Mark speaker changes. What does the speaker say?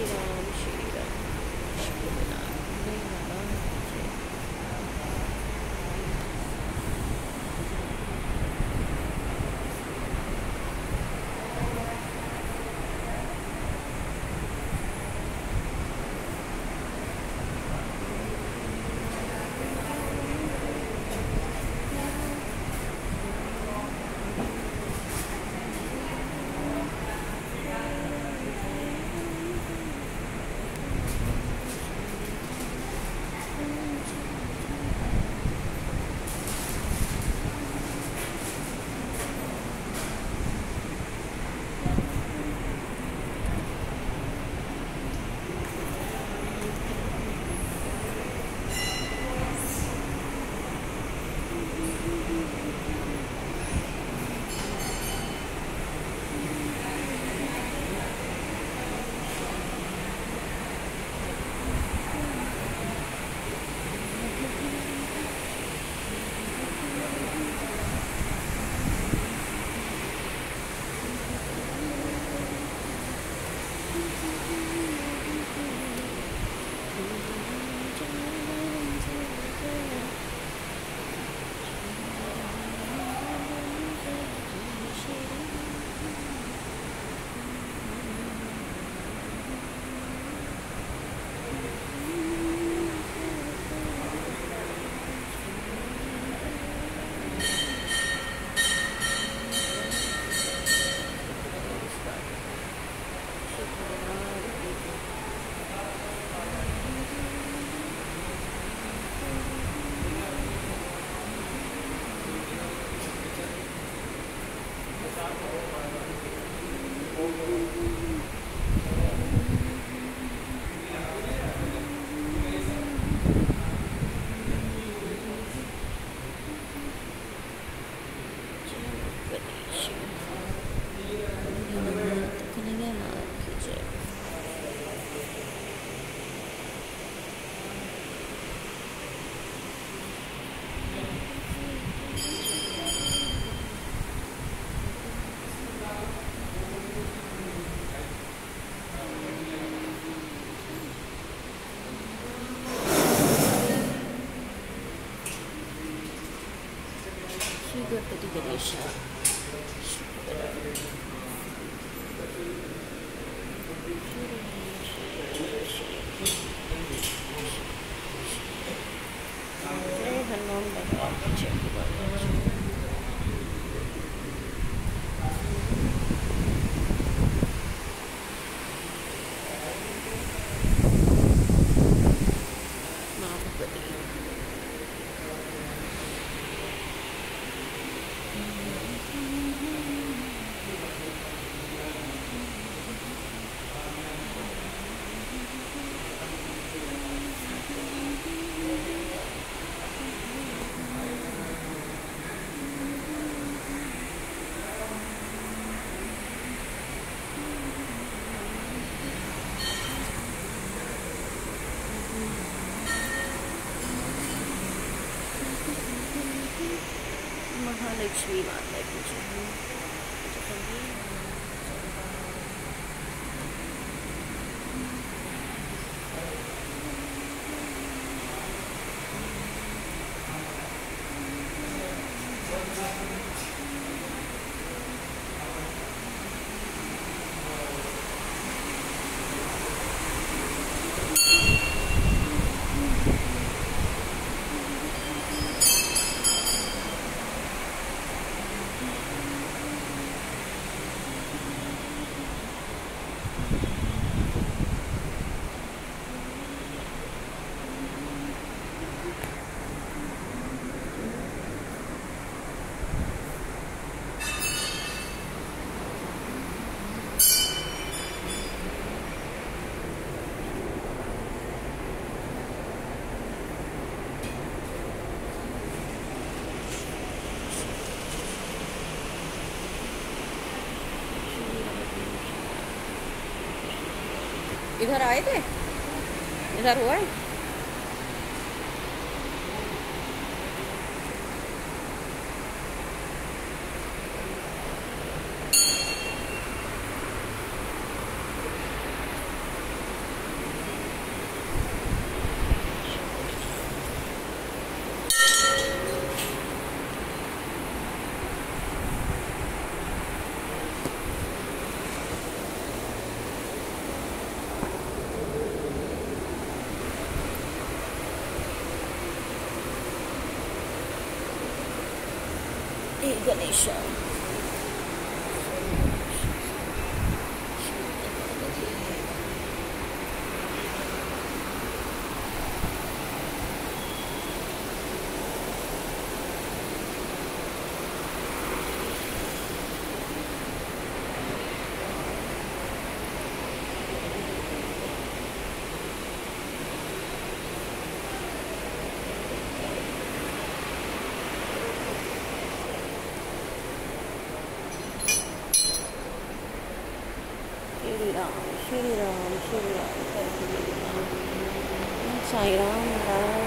Speaker 1: Later. we go to the Ganesha. Okay, Hanuman, let's next three months. इधर आए थे? इधर हुआ है? 第一个女生。राम श्री राम साई राम महाराज